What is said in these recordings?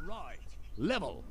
right. Level.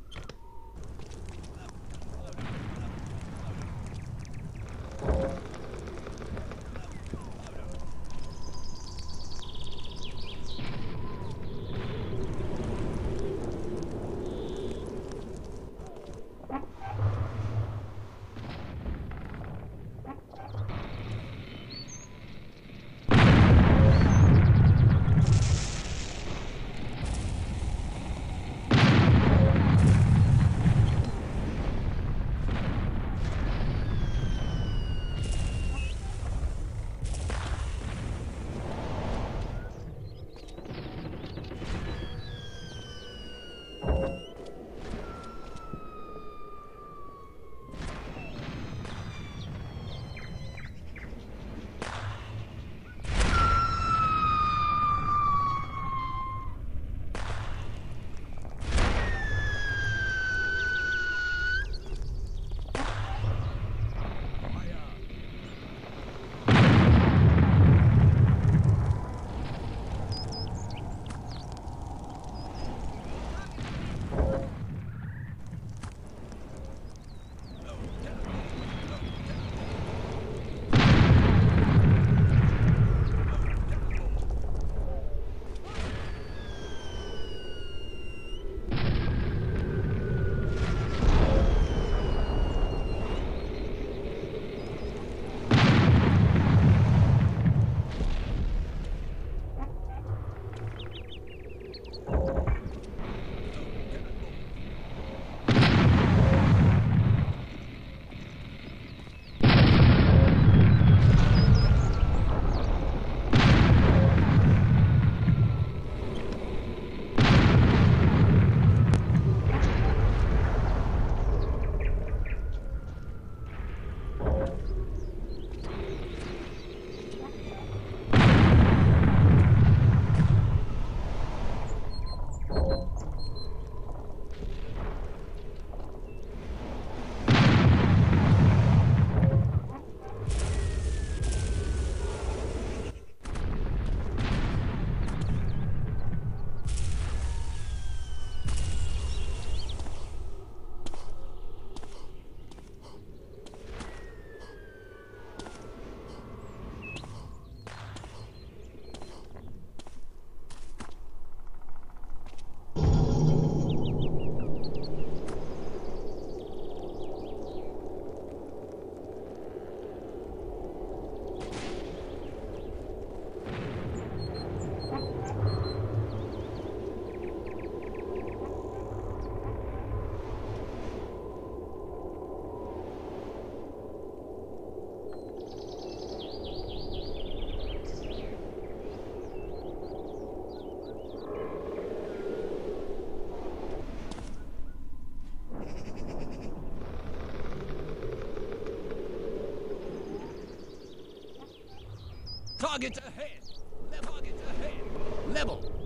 Target ahead. Level. Ahead. Level.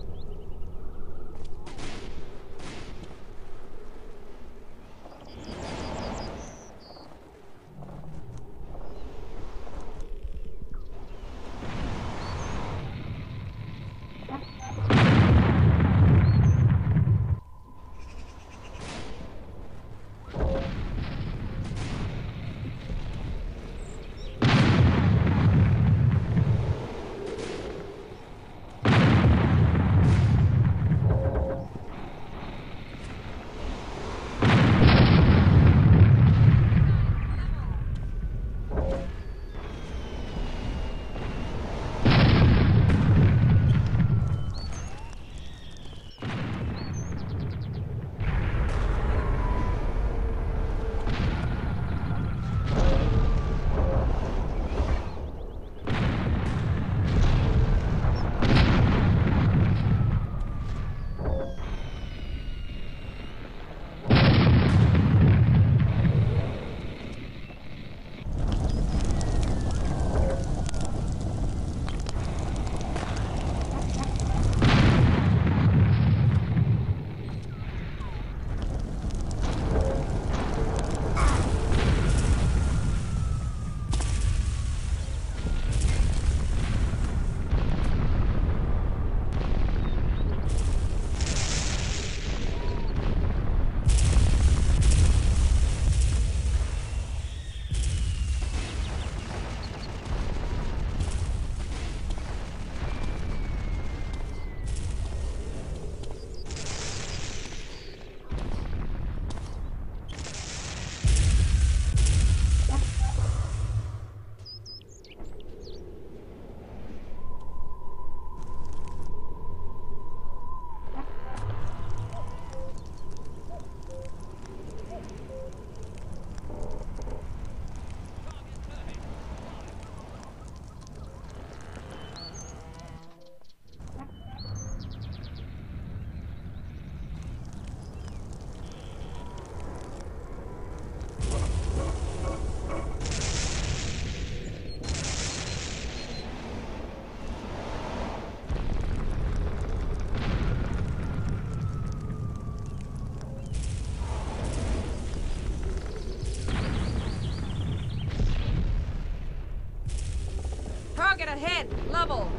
Ahead, level.